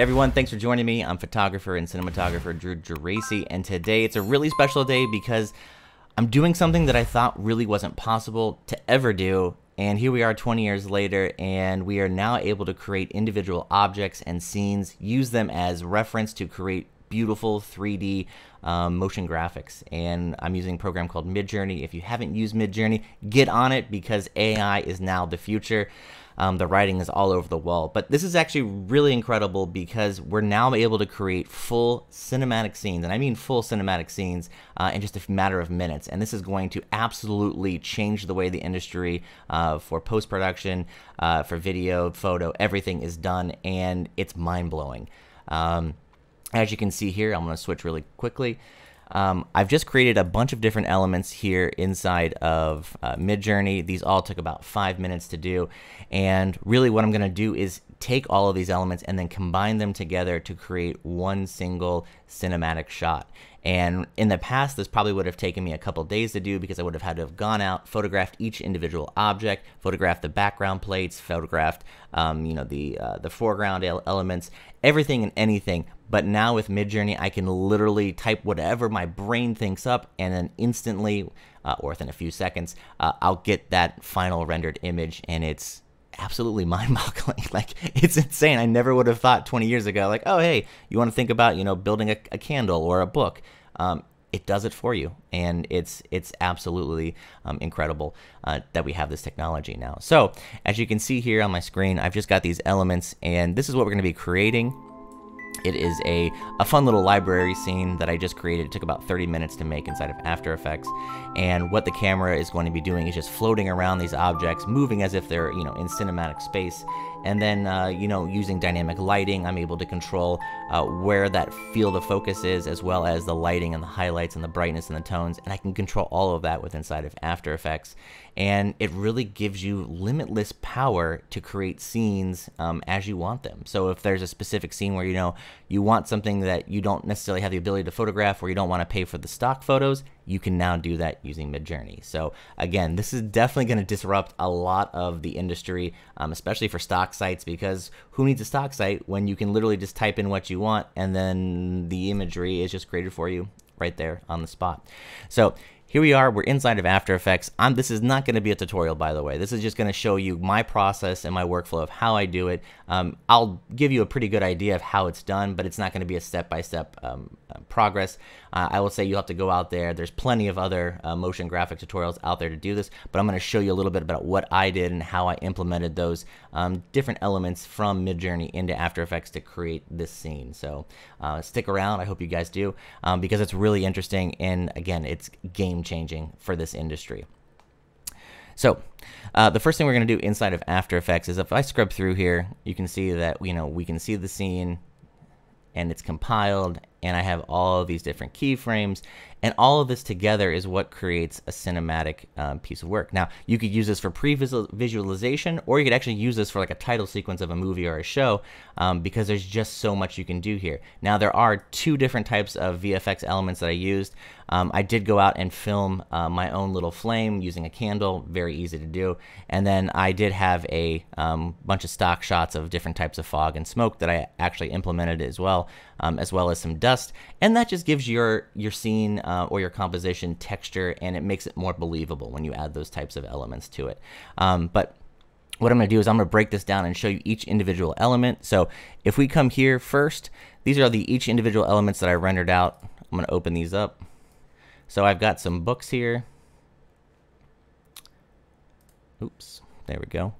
Everyone, thanks for joining me. I'm photographer and cinematographer Drew Geraci, and today it's a really special day because I'm doing something that I thought really wasn't possible to ever do. And here we are 20 years later, and we are now able to create individual objects and scenes, use them as reference to create beautiful 3D um, motion graphics. And I'm using a program called Midjourney. If you haven't used Midjourney, get on it because AI is now the future. Um, the writing is all over the wall. But this is actually really incredible because we're now able to create full cinematic scenes, and I mean full cinematic scenes, uh, in just a matter of minutes. And this is going to absolutely change the way the industry uh, for post production, uh, for video, photo, everything is done, and it's mind blowing. Um, as you can see here, I'm going to switch really quickly. Um, I've just created a bunch of different elements here inside of uh, Midjourney. These all took about five minutes to do. And really what I'm going to do is take all of these elements and then combine them together to create one single cinematic shot. And in the past, this probably would have taken me a couple days to do because I would have had to have gone out, photographed each individual object, photographed the background plates, photographed, um, you know, the uh, the foreground elements, everything and anything. But now with Midjourney, I can literally type whatever my brain thinks up, and then instantly, uh, or within a few seconds, uh, I'll get that final rendered image, and it's absolutely mind-boggling. like it's insane. I never would have thought 20 years ago, like, oh hey, you want to think about you know building a, a candle or a book. Um, it does it for you, and it's it's absolutely um, incredible uh, that we have this technology now. So as you can see here on my screen, I've just got these elements, and this is what we're going to be creating. It is a, a fun little library scene that I just created. It took about 30 minutes to make inside of After Effects. And what the camera is going to be doing is just floating around these objects, moving as if they're, you know, in cinematic space. And then, uh, you know, using dynamic lighting, I'm able to control uh, where that field of focus is, as well as the lighting and the highlights and the brightness and the tones. And I can control all of that with inside of After Effects. And it really gives you limitless power to create scenes um, as you want them. So if there's a specific scene where, you know, you want something that you don't necessarily have the ability to photograph or you don't want to pay for the stock photos, you can now do that using Midjourney. So again, this is definitely going to disrupt a lot of the industry, um, especially for stock sites, because who needs a stock site when you can literally just type in what you want and then the imagery is just created for you right there on the spot. So here we are, we're inside of After Effects. I'm, this is not going to be a tutorial, by the way. This is just going to show you my process and my workflow of how I do it. Um, I'll give you a pretty good idea of how it's done, but it's not going to be a step-by-step -step, um, uh, progress. Uh, I will say you have to go out there. There's plenty of other uh, motion graphic tutorials out there to do this, but I'm going to show you a little bit about what I did and how I implemented those um, different elements from Midjourney into After Effects to create this scene. So uh, stick around. I hope you guys do um, because it's really interesting and again, it's game game changing for this industry. So, uh, the first thing we're going to do inside of After Effects is if I scrub through here, you can see that you know we can see the scene, and it's compiled, and I have all these different keyframes, and all of this together is what creates a cinematic um, piece of work. Now, you could use this for pre-visualization, or you could actually use this for like a title sequence of a movie or a show, um, because there's just so much you can do here. Now, there are two different types of VFX elements that I used. Um, I did go out and film uh, my own little flame using a candle, very easy to do. And then I did have a um, bunch of stock shots of different types of fog and smoke that I actually implemented as well, um, as well as some dust. And that just gives your, your scene uh, or your composition texture and it makes it more believable when you add those types of elements to it. Um, but what I'm going to do is I'm going to break this down and show you each individual element. So if we come here first, these are the each individual elements that I rendered out. I'm going to open these up. So I've got some books here. Oops, there we go.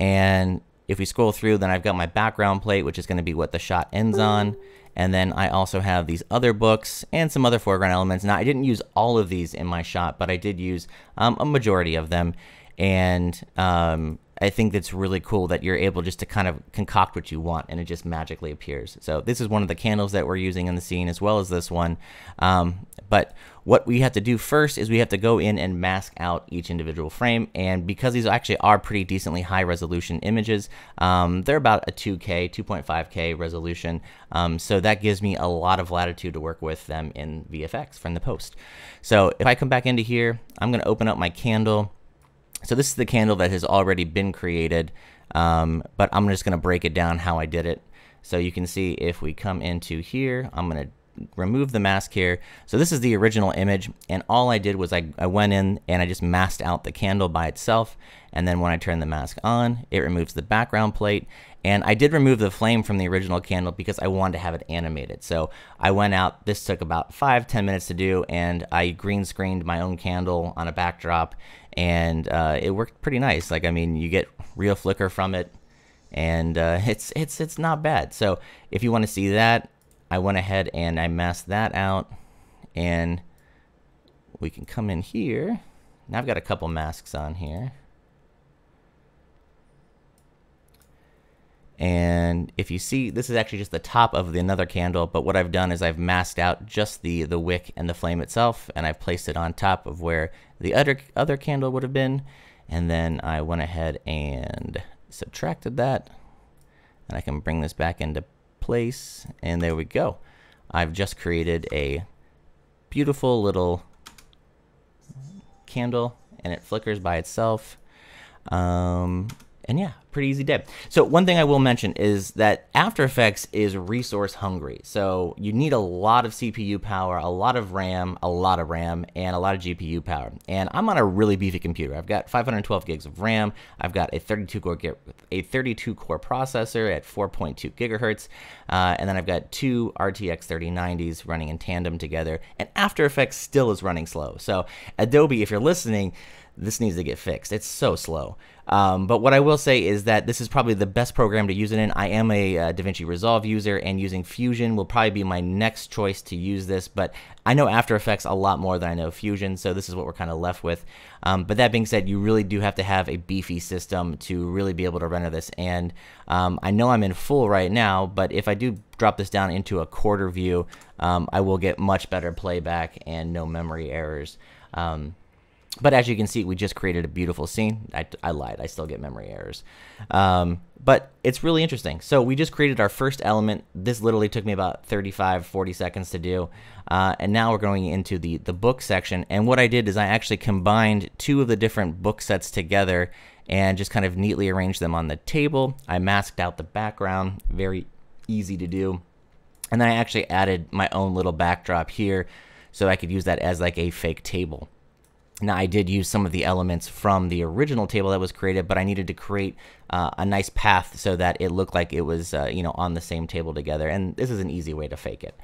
And if we scroll through, then I've got my background plate, which is going to be what the shot ends on. And then I also have these other books and some other foreground elements. Now, I didn't use all of these in my shot, but I did use um, a majority of them. And um, I think that's really cool that you're able just to kind of concoct what you want and it just magically appears. So this is one of the candles that we're using in the scene as well as this one. Um, but what we have to do first is we have to go in and mask out each individual frame. And because these actually are pretty decently high resolution images, um, they're about a 2K, 2.5K resolution. Um, so that gives me a lot of latitude to work with them in VFX from the post. So if I come back into here, I'm going to open up my candle. So this is the candle that has already been created, um, but I'm just going to break it down how I did it. So you can see if we come into here, I'm going to remove the mask here. So this is the original image, and all I did was I, I went in and I just masked out the candle by itself, and then when I turn the mask on, it removes the background plate, and I did remove the flame from the original candle because I wanted to have it animated. So I went out, this took about five ten minutes to do, and I green screened my own candle on a backdrop, and uh, it worked pretty nice. Like, I mean, you get real flicker from it, and uh, it's, it's, it's not bad. So if you want to see that, I went ahead and I masked that out and we can come in here. Now I've got a couple masks on here. And if you see, this is actually just the top of the another candle, but what I've done is I've masked out just the, the wick and the flame itself, and I've placed it on top of where the other, other candle would have been. And then I went ahead and subtracted that, and I can bring this back into place, and there we go. I've just created a beautiful little candle, and it flickers by itself. Um, and yeah, pretty easy day. So one thing I will mention is that After Effects is resource hungry. So you need a lot of CPU power, a lot of RAM, a lot of RAM, and a lot of GPU power. And I'm on a really beefy computer. I've got 512 gigs of RAM. I've got a 32 core a 32 core processor at 4.2 gigahertz, uh, and then I've got two RTX 3090s running in tandem together. And After Effects still is running slow. So Adobe, if you're listening, this needs to get fixed. It's so slow. Um, but what I will say is that this is probably the best program to use it in. I am a uh, DaVinci Resolve user, and using Fusion will probably be my next choice to use this. But I know After Effects a lot more than I know Fusion, so this is what we're kind of left with. Um, but that being said, you really do have to have a beefy system to really be able to render this. And um, I know I'm in full right now, but if I do drop this down into a quarter view, um, I will get much better playback and no memory errors. Um, but as you can see, we just created a beautiful scene. I, I lied. I still get memory errors. Um, but it's really interesting. So we just created our first element. This literally took me about 35, 40 seconds to do. Uh, and now we're going into the, the book section. And what I did is I actually combined two of the different book sets together and just kind of neatly arranged them on the table. I masked out the background. Very easy to do. And then I actually added my own little backdrop here so I could use that as like a fake table. Now, I did use some of the elements from the original table that was created, but I needed to create uh, a nice path so that it looked like it was, uh, you know, on the same table together. And this is an easy way to fake it.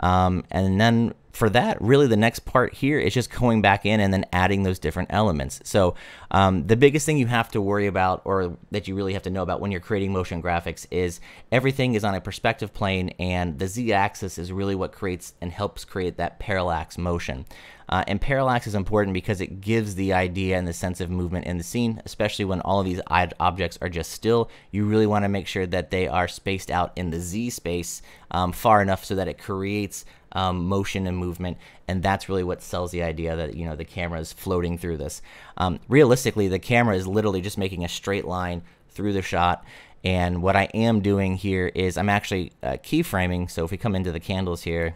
Um, and then for that, really the next part here is just going back in and then adding those different elements. So um, the biggest thing you have to worry about or that you really have to know about when you're creating motion graphics is everything is on a perspective plane and the z-axis is really what creates and helps create that parallax motion. Uh, and parallax is important because it gives the idea and the sense of movement in the scene, especially when all of these objects are just still. You really want to make sure that they are spaced out in the z space um, far enough so that it creates um, motion and movement, and that's really what sells the idea that you know the camera is floating through this. Um, realistically, the camera is literally just making a straight line through the shot. And what I am doing here is I'm actually uh, keyframing. So if we come into the candles here,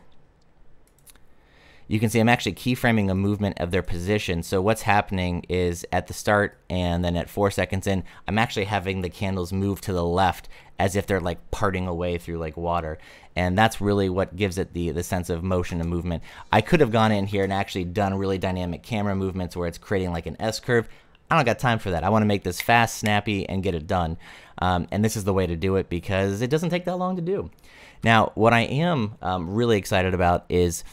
you can see I'm actually keyframing a movement of their position. So what's happening is at the start and then at four seconds in, I'm actually having the candles move to the left as if they're like parting away through like water. And that's really what gives it the, the sense of motion and movement. I could have gone in here and actually done really dynamic camera movements where it's creating like an S curve. I don't got time for that. I want to make this fast, snappy, and get it done. Um, and this is the way to do it because it doesn't take that long to do. Now, what I am um, really excited about is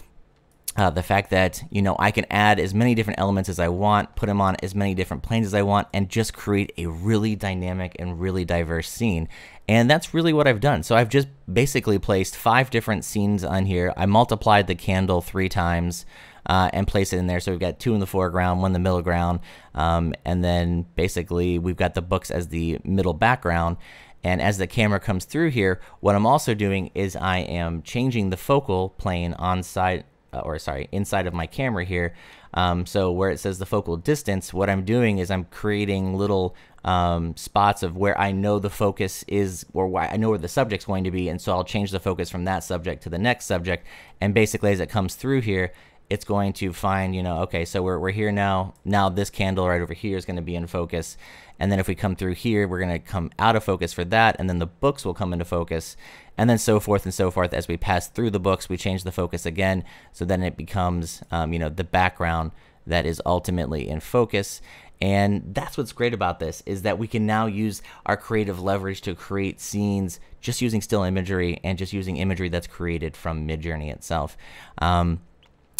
uh, the fact that you know I can add as many different elements as I want, put them on as many different planes as I want, and just create a really dynamic and really diverse scene. And that's really what I've done. So I've just basically placed five different scenes on here. I multiplied the candle three times uh, and placed it in there. So we've got two in the foreground, one in the middle ground, um, and then basically we've got the books as the middle background. And as the camera comes through here, what I'm also doing is I am changing the focal plane on side uh, or sorry, inside of my camera here. Um, so where it says the focal distance, what I'm doing is I'm creating little um, spots of where I know the focus is, or why I know where the subject's going to be, and so I'll change the focus from that subject to the next subject. And basically, as it comes through here, it's going to find, you know, okay, so we're, we're here now. Now this candle right over here is going to be in focus. And then if we come through here, we're going to come out of focus for that. And then the books will come into focus. And then so forth and so forth. As we pass through the books, we change the focus again. So then it becomes, um, you know, the background that is ultimately in focus. And that's what's great about this is that we can now use our creative leverage to create scenes just using still imagery and just using imagery that's created from Midjourney itself. Um,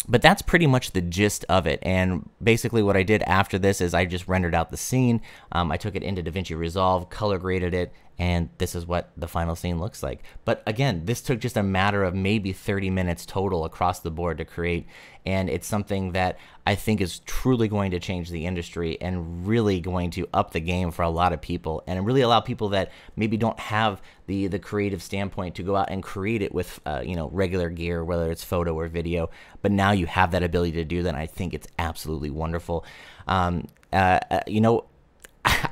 but that's pretty much the gist of it. And basically, what I did after this is I just rendered out the scene. Um, I took it into DaVinci Resolve, color graded it, and this is what the final scene looks like. But again, this took just a matter of maybe 30 minutes total across the board to create, and it's something that I think is truly going to change the industry and really going to up the game for a lot of people, and really allow people that maybe don't have the the creative standpoint to go out and create it with uh, you know regular gear, whether it's photo or video. But now you have that ability to do that. I think it's absolutely wonderful. Um, uh, uh you know,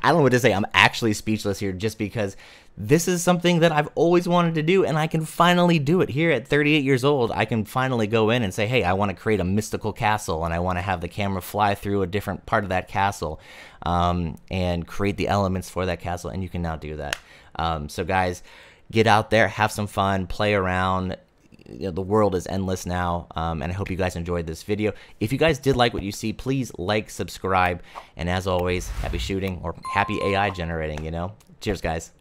I don't know what to say. I'm actually speechless here just because this is something that I've always wanted to do and I can finally do it here at 38 years old. I can finally go in and say, "Hey, I want to create a mystical castle and I want to have the camera fly through a different part of that castle um, and create the elements for that castle." And you can now do that. Um, so, guys, get out there, have some fun, play around you know, the world is endless now. Um, and I hope you guys enjoyed this video. If you guys did like what you see, please like, subscribe, and as always, happy shooting or happy AI generating, you know? Cheers, guys.